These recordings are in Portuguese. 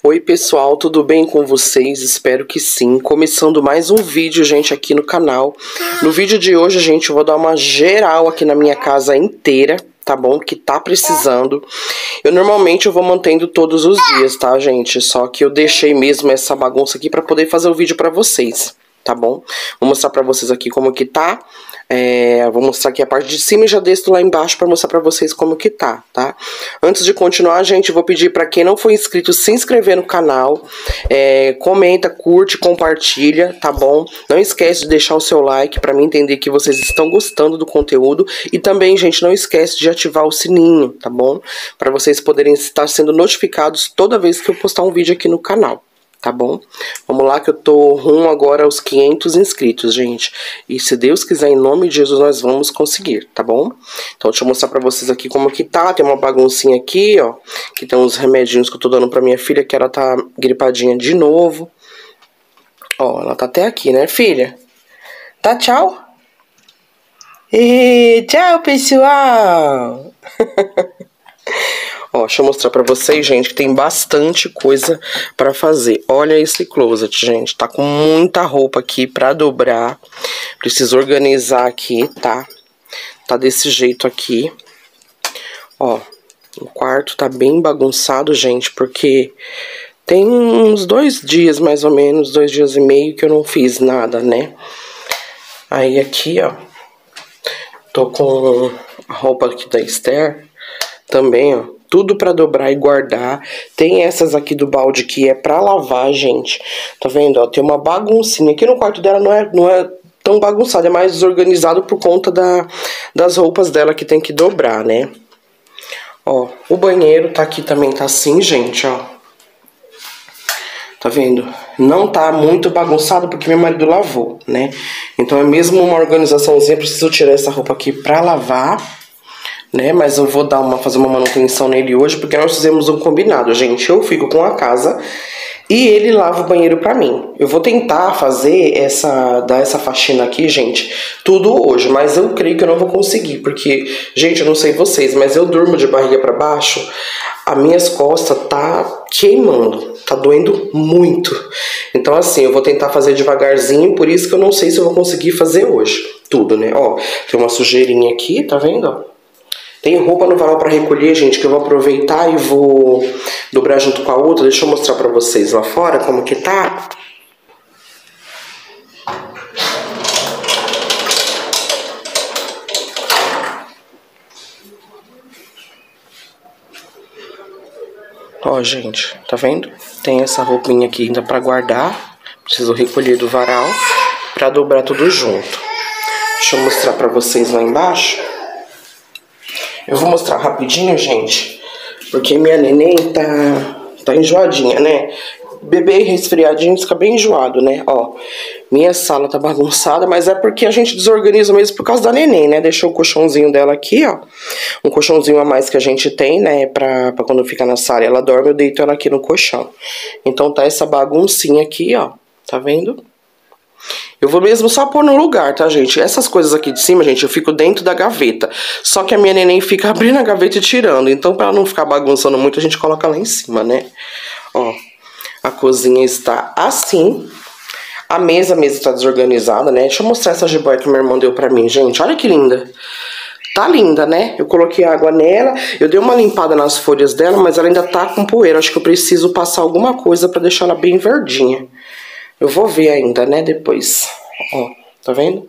Oi pessoal, tudo bem com vocês? Espero que sim. Começando mais um vídeo, gente, aqui no canal. No vídeo de hoje, gente, eu vou dar uma geral aqui na minha casa inteira, tá bom? Que tá precisando. Eu normalmente eu vou mantendo todos os dias, tá, gente? Só que eu deixei mesmo essa bagunça aqui pra poder fazer o vídeo pra vocês, tá bom? Vou mostrar pra vocês aqui como que tá. É, vou mostrar aqui a parte de cima e já desço lá embaixo para mostrar para vocês como que tá, tá? Antes de continuar, gente, vou pedir para quem não for inscrito se inscrever no canal, é, comenta, curte, compartilha, tá bom? Não esquece de deixar o seu like para mim entender que vocês estão gostando do conteúdo e também, gente, não esquece de ativar o sininho, tá bom? Para vocês poderem estar sendo notificados toda vez que eu postar um vídeo aqui no canal tá bom? Vamos lá que eu tô rumo agora aos 500 inscritos, gente. E se Deus quiser, em nome de Jesus, nós vamos conseguir, tá bom? Então deixa eu mostrar pra vocês aqui como que tá. Tem uma baguncinha aqui, ó. Que tem uns remedinhos que eu tô dando pra minha filha, que ela tá gripadinha de novo. Ó, ela tá até aqui, né, filha? Tá, tchau? E tchau, pessoal! Ó, deixa eu mostrar pra vocês, gente, que tem bastante coisa pra fazer. Olha esse closet, gente. Tá com muita roupa aqui pra dobrar. Preciso organizar aqui, tá? Tá desse jeito aqui. Ó, o quarto tá bem bagunçado, gente, porque tem uns dois dias, mais ou menos, dois dias e meio que eu não fiz nada, né? Aí aqui, ó, tô com a roupa aqui da Esther também, ó tudo para dobrar e guardar. Tem essas aqui do balde que é para lavar, gente. Tá vendo? Ó, tem uma baguncinha. Aqui no quarto dela não é, não é tão bagunçado, é mais desorganizado por conta da, das roupas dela que tem que dobrar, né? Ó, o banheiro tá aqui também, tá assim, gente, ó. Tá vendo? Não tá muito bagunçado porque meu marido lavou, né? Então é mesmo uma organizaçãozinha, preciso tirar essa roupa aqui pra lavar né? Mas eu vou dar uma fazer uma manutenção nele hoje porque nós fizemos um combinado, gente. Eu fico com a casa e ele lava o banheiro para mim. Eu vou tentar fazer essa dar essa faxina aqui, gente, tudo hoje, mas eu creio que eu não vou conseguir, porque gente, eu não sei vocês, mas eu durmo de barriga para baixo, as minhas costas tá queimando, tá doendo muito. Então assim, eu vou tentar fazer devagarzinho, por isso que eu não sei se eu vou conseguir fazer hoje. Tudo, né? Ó, tem uma sujeirinha aqui, tá vendo? Tem roupa no varal para recolher, gente, que eu vou aproveitar e vou dobrar junto com a outra. Deixa eu mostrar para vocês lá fora como que tá. Ó, gente, tá vendo? Tem essa roupinha aqui ainda para guardar. Preciso recolher do varal para dobrar tudo junto. Deixa eu mostrar para vocês lá embaixo. Eu vou mostrar rapidinho, gente, porque minha neném tá, tá enjoadinha, né? Bebê resfriadinho fica bem enjoado, né? Ó, minha sala tá bagunçada, mas é porque a gente desorganiza mesmo por causa da neném, né? Deixou o colchãozinho dela aqui, ó. Um colchãozinho a mais que a gente tem, né? Pra, pra quando fica na sala ela dorme, eu deito ela aqui no colchão. Então tá essa baguncinha aqui, ó. Tá vendo? Eu vou mesmo só pôr no lugar, tá, gente? Essas coisas aqui de cima, gente, eu fico dentro da gaveta. Só que a minha neném fica abrindo a gaveta e tirando. Então, pra não ficar bagunçando muito, a gente coloca lá em cima, né? Ó, a cozinha está assim. A mesa, a mesa tá desorganizada, né? Deixa eu mostrar essa jiboia que meu irmão deu pra mim, gente. Olha que linda. Tá linda, né? Eu coloquei água nela, eu dei uma limpada nas folhas dela, mas ela ainda tá com poeira. Acho que eu preciso passar alguma coisa pra deixar ela bem verdinha. Eu vou ver ainda, né, depois. Ó, tá vendo?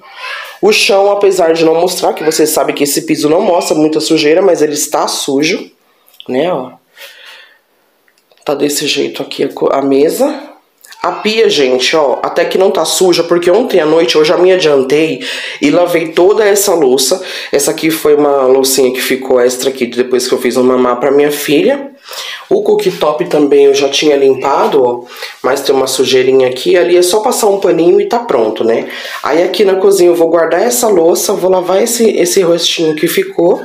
O chão, apesar de não mostrar, que vocês sabem que esse piso não mostra muita sujeira, mas ele está sujo, né, ó. Tá desse jeito aqui a mesa. A pia, gente, ó, até que não tá suja, porque ontem à noite eu já me adiantei e lavei toda essa louça. Essa aqui foi uma loucinha que ficou extra aqui depois que eu fiz um mamá pra minha filha. O cooktop também eu já tinha limpado, ó, mas tem uma sujeirinha aqui, ali é só passar um paninho e tá pronto, né? Aí aqui na cozinha eu vou guardar essa louça, vou lavar esse, esse rostinho que ficou,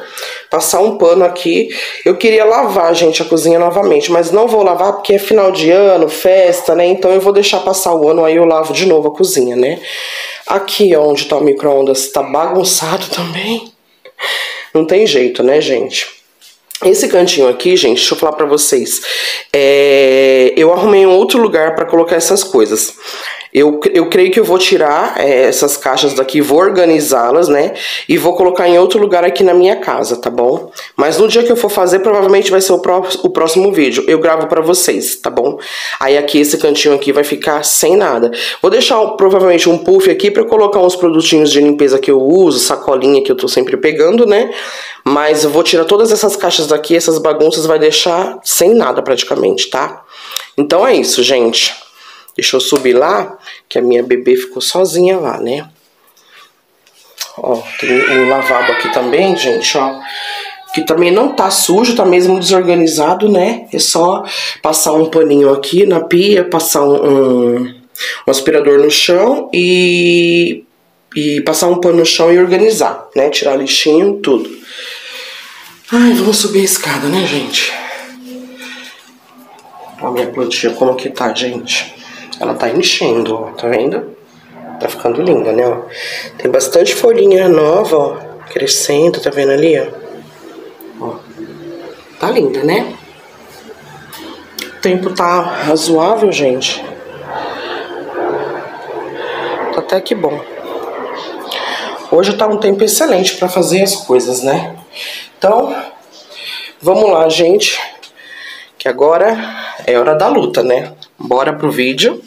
passar um pano aqui. Eu queria lavar, gente, a cozinha novamente, mas não vou lavar porque é final de ano, festa, né? Então eu vou deixar passar o ano, aí eu lavo de novo a cozinha, né? Aqui, ó, onde tá o micro-ondas, tá bagunçado também. Não tem jeito, né, gente? Esse cantinho aqui, gente, deixa eu falar pra vocês. É, eu arrumei um outro lugar para colocar essas coisas. Eu, eu creio que eu vou tirar é, essas caixas daqui, vou organizá-las, né? E vou colocar em outro lugar aqui na minha casa, tá bom? Mas no dia que eu for fazer, provavelmente vai ser o, pró o próximo vídeo. Eu gravo para vocês, tá bom? Aí aqui, esse cantinho aqui vai ficar sem nada. Vou deixar provavelmente um puff aqui para colocar uns produtinhos de limpeza que eu uso, sacolinha que eu tô sempre pegando, né? Mas eu vou tirar todas essas caixas daqui, essas bagunças vai deixar sem nada praticamente, tá? Então é isso, gente. Deixa eu subir lá, que a minha bebê ficou sozinha lá, né? Ó, tem um lavabo aqui também, gente, ó. Que também não tá sujo, tá mesmo desorganizado, né? É só passar um paninho aqui na pia, passar um, um, um aspirador no chão e, e passar um pano no chão e organizar, né? Tirar lixinho, tudo. Ai, vamos subir a escada, né, gente? Olha a minha plantinha como que tá, gente. Ela tá enchendo, ó, tá vendo? Tá ficando linda, né, ó. Tem bastante folhinha nova, ó, crescendo, tá vendo ali, ó? ó. Tá linda, né? O tempo tá razoável, gente. Tá até que bom. Hoje tá um tempo excelente para fazer as coisas, né? Então, vamos lá, gente. Que agora é hora da luta, né? Bora pro vídeo.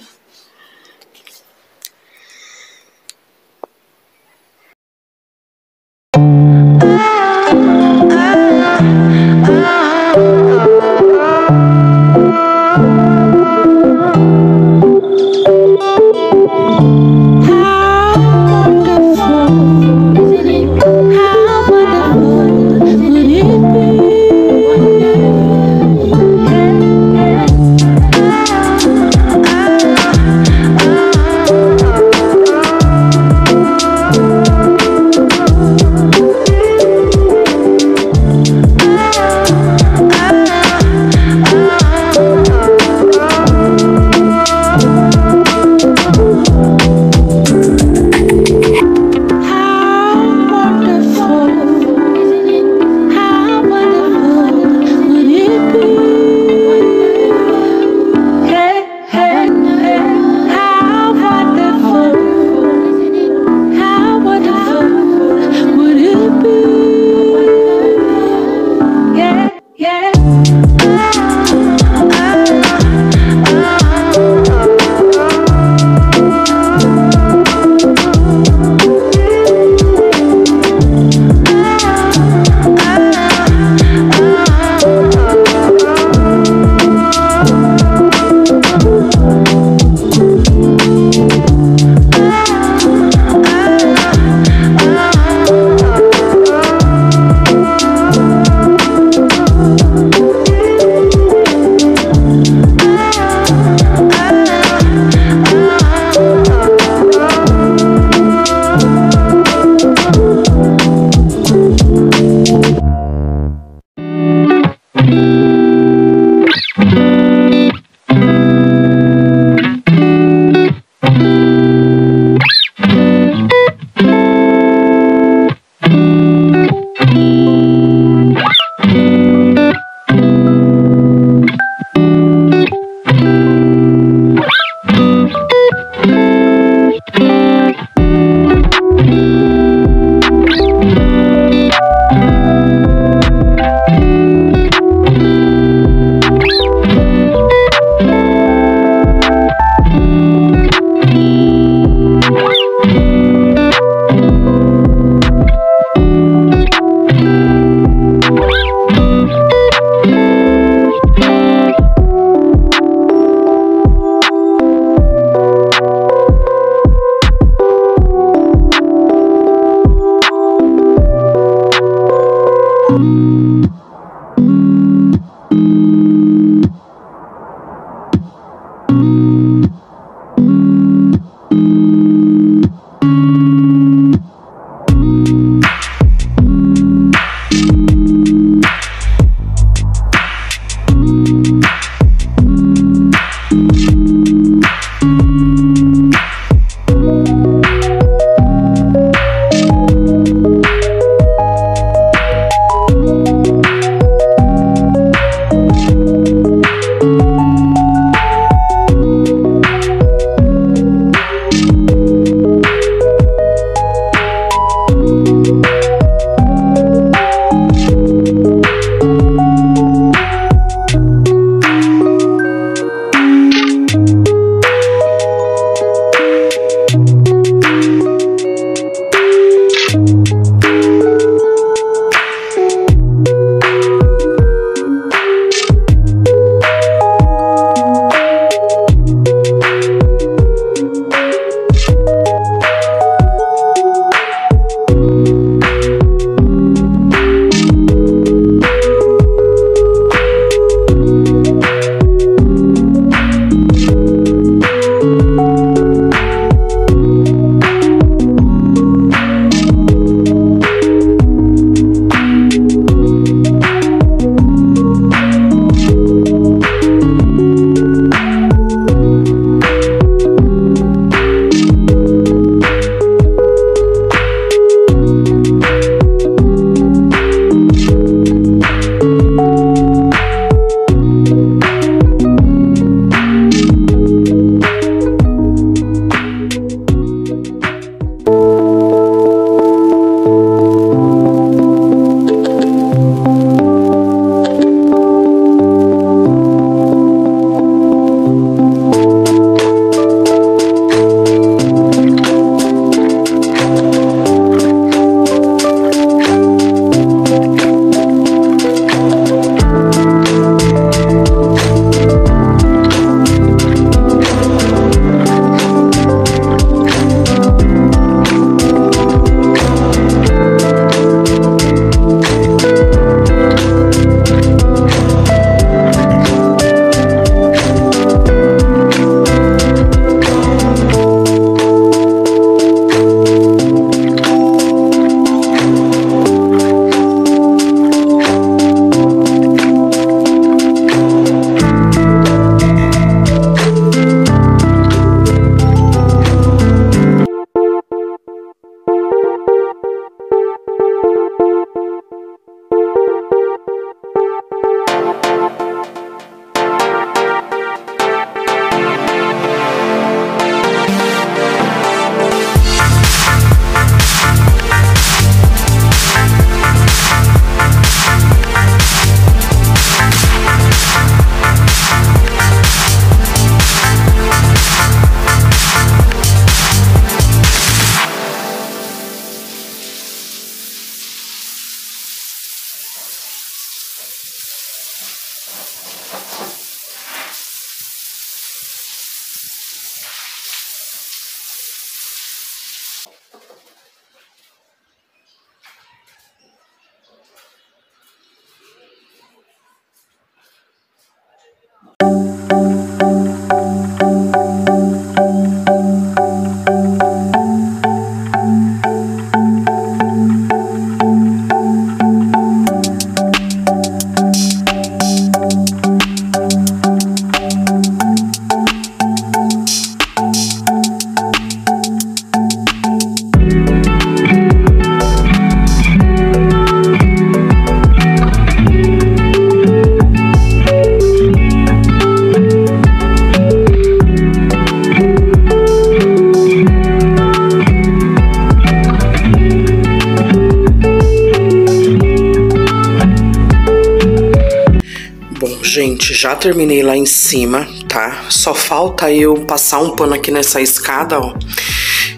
Já terminei lá em cima, tá? Só falta eu passar um pano aqui nessa escada, ó.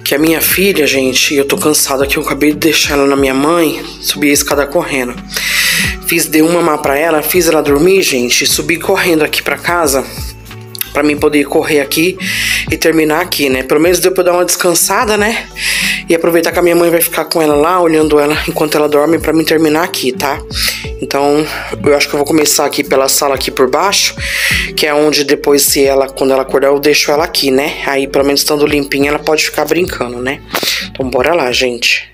Que a minha filha, gente, eu tô cansada que eu acabei de deixar ela na minha mãe, subi a escada correndo. Fiz, dei uma má pra ela, fiz ela dormir, gente, subi correndo aqui pra casa para mim poder correr aqui e terminar aqui, né? Pelo menos deu pra dar uma descansada, né? E aproveitar que a minha mãe vai ficar com ela lá, olhando ela enquanto ela dorme, para mim terminar aqui, tá? Então, eu acho que eu vou começar aqui pela sala aqui por baixo, que é onde depois, se ela, quando ela acordar, eu deixo ela aqui, né? Aí, pelo menos estando limpinha, ela pode ficar brincando, né? Então, bora lá, gente.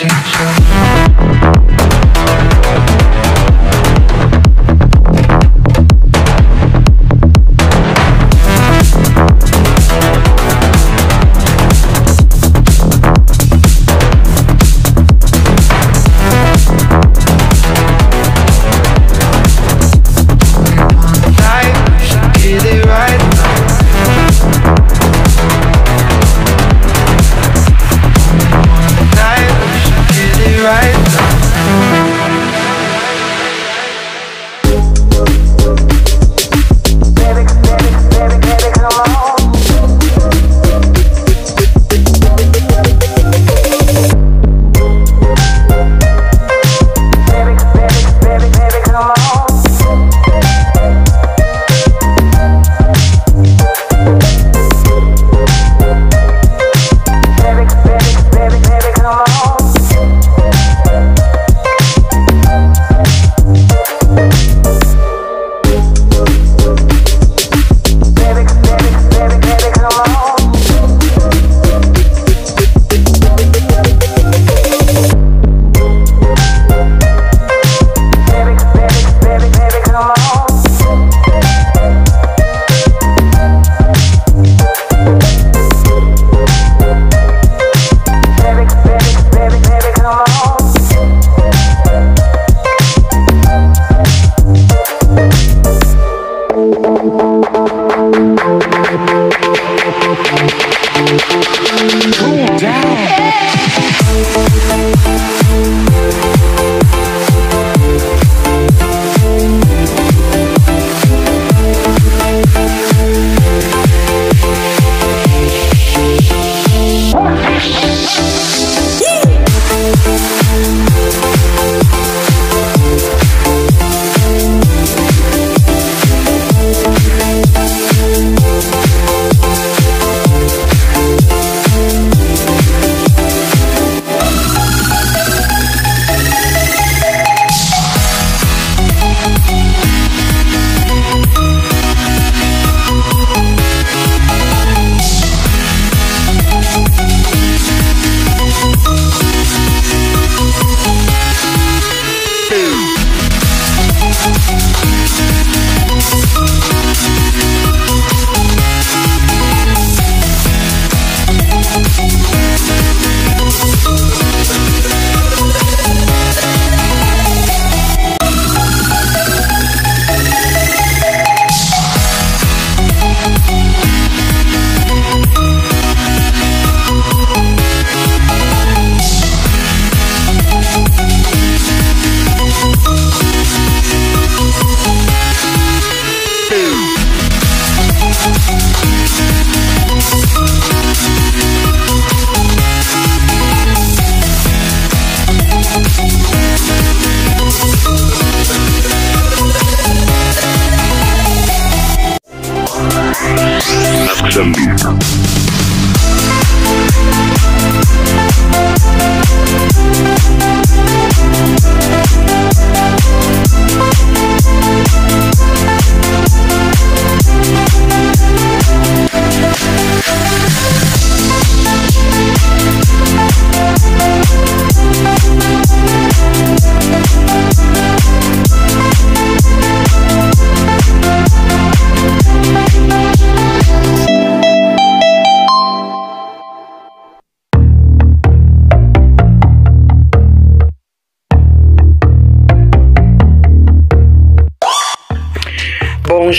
attention.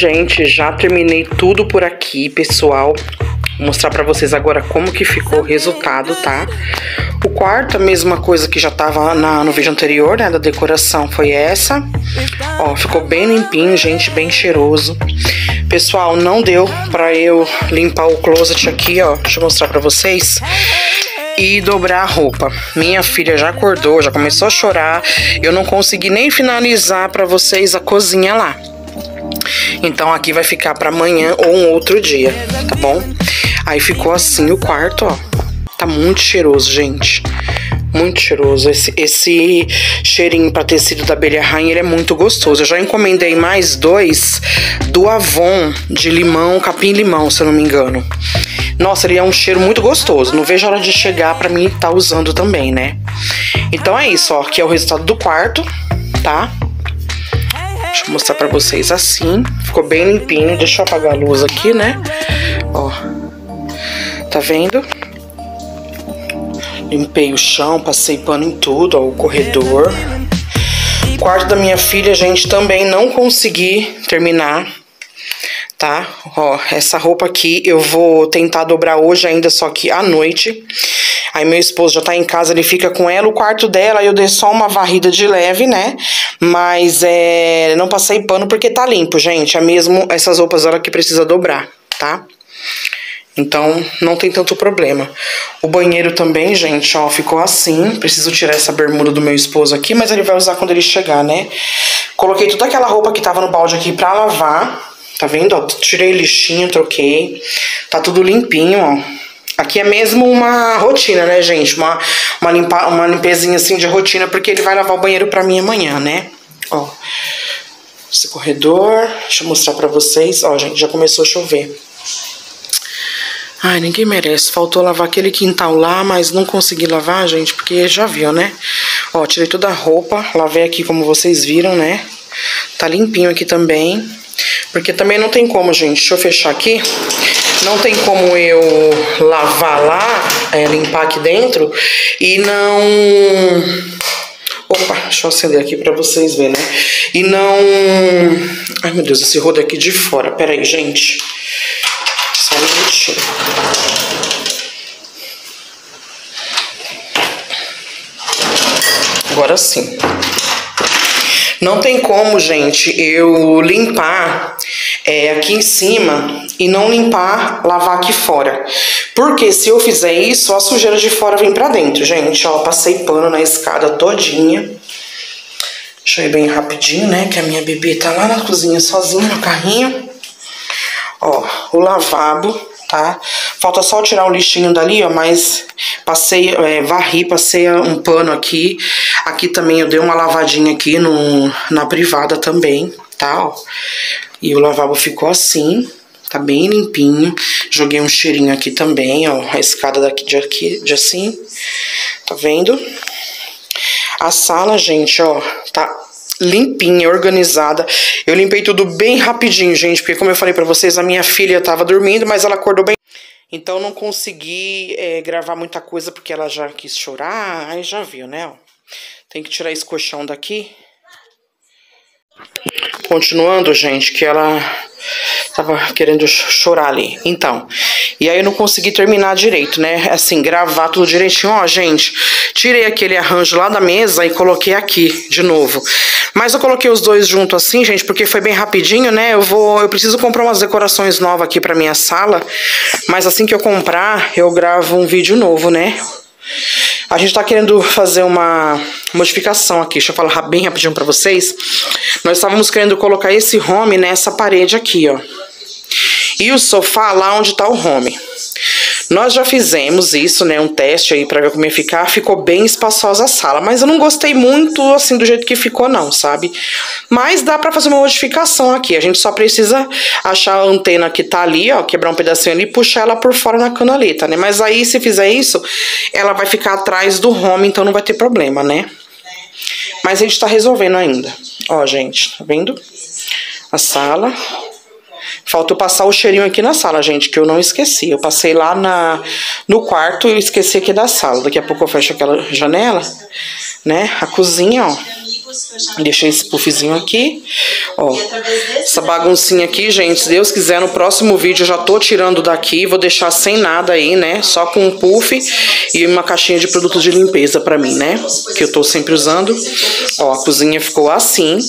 Gente, já terminei tudo por aqui, pessoal. Vou mostrar pra vocês agora como que ficou o resultado, tá? O quarto, a mesma coisa que já tava na, no vídeo anterior, né? Da decoração foi essa. Ó, ficou bem limpinho, gente, bem cheiroso. Pessoal, não deu pra eu limpar o closet aqui, ó. Deixa eu mostrar pra vocês e dobrar a roupa. Minha filha já acordou, já começou a chorar. Eu não consegui nem finalizar para vocês a cozinha lá. Então aqui vai ficar para amanhã ou um outro dia, tá bom? Aí ficou assim o quarto, ó. Tá muito cheiroso, gente. Muito cheiroso. Esse, esse cheirinho para tecido da abelha rainha, ele é muito gostoso. Eu já encomendei mais dois do Avon de limão, capim-limão, se eu não me engano. Nossa, ele é um cheiro muito gostoso. Não vejo a hora de chegar para mim estar tá usando também, né? Então é isso, ó. Aqui é o resultado do quarto, tá? Deixa eu mostrar pra vocês assim. Ficou bem limpinho. Deixa eu apagar a luz aqui, né? Ó. Tá vendo? Limpei o chão, passei pano em tudo, ó, o corredor. O quarto da minha filha, gente, também não consegui terminar, tá? Ó, essa roupa aqui eu vou tentar dobrar hoje ainda, só que à noite. Aí meu esposo já tá em casa, ele fica com ela, o quarto dela, eu dei só uma varrida de leve, né? Mas é, não passei pano porque tá limpo, gente. É mesmo essas roupas ela que precisa dobrar, tá? Então, não tem tanto problema. O banheiro também, gente, ó, ficou assim. Preciso tirar essa bermuda do meu esposo aqui, mas ele vai usar quando ele chegar, né? Coloquei toda aquela roupa que tava no balde aqui pra lavar. Tá vendo, ó? Tirei lixinho, troquei. Tá tudo limpinho, ó. Aqui é mesmo uma rotina, né, gente? Uma, uma, limpa, uma limpezinha assim de rotina, porque ele vai lavar o banheiro pra mim amanhã, né? Ó, esse corredor, deixa eu mostrar pra vocês. Ó, gente, já começou a chover. Ai, ninguém merece. Faltou lavar aquele quintal lá, mas não consegui lavar, gente, porque já viu, né? Ó, tirei toda a roupa, lavei aqui como vocês viram, né? Tá limpinho aqui também. Porque também não tem como, gente. Deixa eu fechar aqui. Não tem como eu lavar lá, é, limpar aqui dentro e não Opa, deixa eu acender aqui pra vocês verem, né? E não... Ai, meu Deus, esse rodo aqui de fora. Pera aí, gente. Só um minutinho. Agora sim. Não tem como, gente, eu limpar é, aqui em cima e não limpar, lavar aqui fora. Porque se eu fizer isso, a sujeira de fora vem pra dentro, gente. Ó, passei pano na escada todinha. Deixa eu ir bem rapidinho, né? Que a minha bebê tá lá na cozinha sozinha no carrinho. Ó, o lavabo, tá? Falta só tirar o lixinho dali, ó, mas passei, é, varri, passei um pano aqui. Aqui também eu dei uma lavadinha aqui no, na privada também, tá? Ó. E o lavabo ficou assim, tá bem limpinho. Joguei um cheirinho aqui também, ó, a escada daqui de aqui, de assim, tá vendo? A sala, gente, ó, tá limpinha, organizada. Eu limpei tudo bem rapidinho, gente, porque como eu falei pra vocês, a minha filha tava dormindo, mas ela acordou bem. Então não consegui é, gravar muita coisa porque ela já quis chorar, aí já viu, né? Tem que tirar esse colchão daqui. Continuando, gente, que ela tava querendo chorar ali. Então, e aí eu não consegui terminar direito, né? Assim, gravar tudo direitinho. Ó, gente, tirei aquele arranjo lá da mesa e coloquei aqui de novo. Mas eu coloquei os dois juntos assim, gente, porque foi bem rapidinho, né? Eu vou, eu preciso comprar umas decorações novas aqui pra minha sala. Mas assim que eu comprar, eu gravo um vídeo novo, né? A gente tá querendo fazer uma modificação aqui. Deixa eu falar bem rapidinho pra vocês. Nós estávamos querendo colocar esse home nessa parede aqui, ó. E o sofá lá onde tá o home. Nós já fizemos isso, né, um teste aí para ver como ia ficar, ficou bem espaçosa a sala, mas eu não gostei muito assim do jeito que ficou não, sabe? Mas dá para fazer uma modificação aqui, a gente só precisa achar a antena que tá ali, ó, quebrar um pedacinho ali e puxar ela por fora na canaleta, né? Mas aí se fizer isso, ela vai ficar atrás do home, então não vai ter problema, né? Mas a gente tá resolvendo ainda. Ó, gente, tá vendo? A sala. Faltou passar o cheirinho aqui na sala, gente, que eu não esqueci. Eu passei lá na, no quarto e esqueci aqui da sala. Daqui a pouco eu fecho aquela janela, né? A cozinha, ó. Deixei esse puffzinho aqui, ó. Essa baguncinha aqui, gente, se Deus quiser, no próximo vídeo eu já tô tirando daqui. Vou deixar sem nada aí, né? Só com um puff e uma caixinha de produtos de limpeza pra mim, né? Que eu tô sempre usando. Ó, a cozinha ficou assim.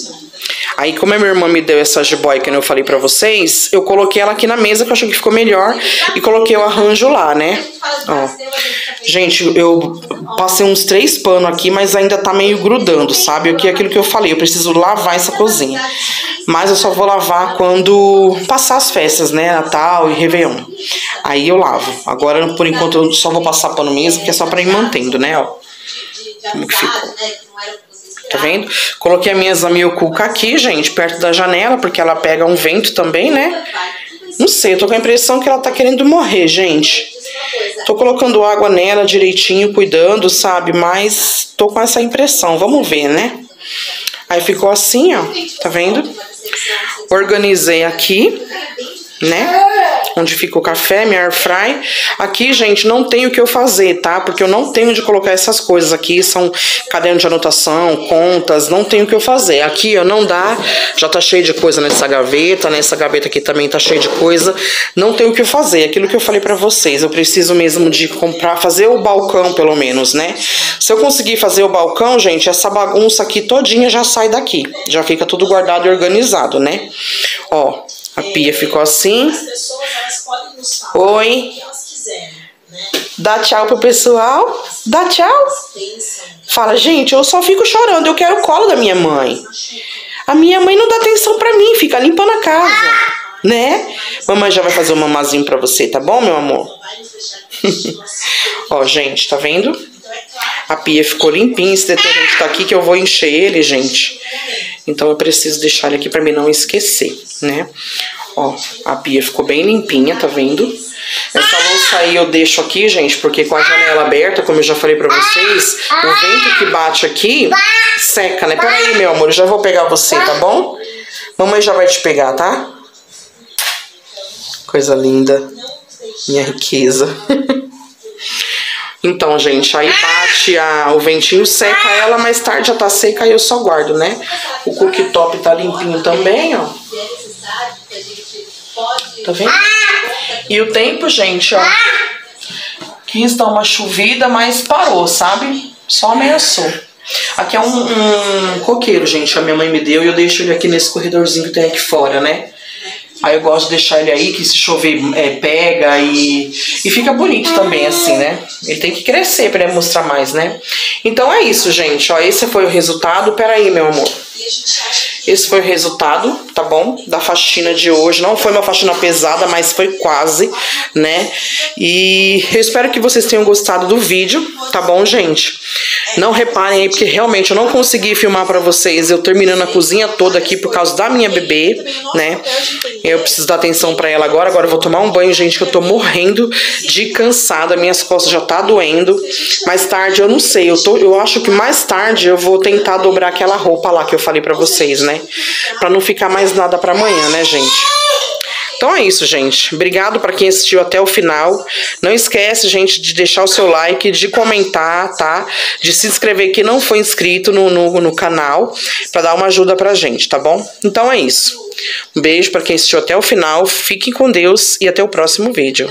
Aí, como a minha irmã me deu essa jiboia que eu falei pra vocês, eu coloquei ela aqui na mesa, que eu achei que ficou melhor, e coloquei o arranjo lá, né? Ó. Gente, eu passei uns três panos aqui, mas ainda tá meio grudando, sabe? O que é aquilo que eu falei, eu preciso lavar essa cozinha. Mas eu só vou lavar quando passar as festas, né? Natal e Réveillon. Aí eu lavo. Agora, por enquanto, eu só vou passar pano mesmo, que é só pra ir mantendo, né? Ó. Como que ficou. Tá vendo? Coloquei a minha zamioculca aqui, gente, perto da janela, porque ela pega um vento também, né? Não sei, eu tô com a impressão que ela tá querendo morrer, gente. Tô colocando água nela direitinho, cuidando, sabe? Mas tô com essa impressão. Vamos ver, né? Aí ficou assim, ó. Tá vendo? Organizei aqui, né? Onde fica o café, minha air fry. Aqui, gente, não tem o que eu fazer, tá? Porque eu não tenho de colocar essas coisas aqui, são caderno de anotação, contas, não tenho o que eu fazer. Aqui, ó, não dá, já tá cheio de coisa nessa gaveta, nessa gaveta aqui também tá cheio de coisa, não tenho o que fazer. Aquilo que eu falei pra vocês, eu preciso mesmo de comprar, fazer o balcão, pelo menos, né? Se eu conseguir fazer o balcão, gente, essa bagunça aqui todinha já sai daqui, já fica tudo guardado e organizado, né? Ó, a pia ficou assim. Oi. Dá tchau pro pessoal. Dá tchau. Fala, gente, eu só fico chorando. Eu quero o colo da minha mãe. A minha mãe não dá atenção pra mim, fica limpando a casa. Né? Mamãe já vai fazer um mamazinho pra você, tá bom, meu amor? Ó, gente, tá vendo? A pia ficou limpinha, esse detergente tá aqui que eu vou encher ele, gente. Então eu preciso deixar ele aqui pra mim não esquecer, né? Ó, a pia ficou bem limpinha, tá vendo? Essa louça aí eu deixo aqui, gente, porque com a janela aberta, como eu já falei pra vocês, o vento que bate aqui seca, né? Peraí, meu amor, eu já vou pegar você, tá bom? Mamãe já vai te pegar, tá? Coisa linda. Minha riqueza. Então, gente, aí bate a, o ventinho, seca ela, mais tarde já tá seca, aí eu só guardo, né? O cooktop tá limpinho também, ó. Tá vendo? E o tempo, gente, ó. Quis dar uma chovida, mas parou, sabe? Só ameaçou. Aqui é um, um coqueiro, gente, a minha mãe me deu e eu deixo ele aqui nesse corredorzinho que tem aqui fora, né? Aí eu gosto de deixar ele aí, que se chover é, pega e, e fica bonito também, assim, né? Ele tem que crescer pra ele mostrar mais, né? Então é isso, gente. Ó, esse foi o resultado. Pera aí, meu amor. Esse foi o resultado, tá bom? Da faxina de hoje. Não foi uma faxina pesada, mas foi quase, né? E eu espero que vocês tenham gostado do vídeo, tá bom, gente? Não reparem aí, porque realmente eu não consegui filmar pra vocês eu terminando a cozinha toda aqui por causa da minha bebê, né? Eu preciso dar atenção pra ela agora. Agora eu vou tomar um banho, gente, que eu tô morrendo de cansada. Minhas costas já tá doendo. Mais tarde, eu não sei. Eu, tô, eu acho que mais tarde eu vou tentar dobrar aquela roupa lá que eu falei pra vocês, né? Pra não ficar mais nada pra amanhã, né, gente? Então é isso, gente. Obrigado para quem assistiu até o final. Não esquece, gente, de deixar o seu like, de comentar, tá? De se inscrever que não foi inscrito no, no, no canal para dar uma ajuda pra gente, tá bom? Então é isso. Um beijo para quem assistiu até o final. Fiquem com Deus e até o próximo vídeo.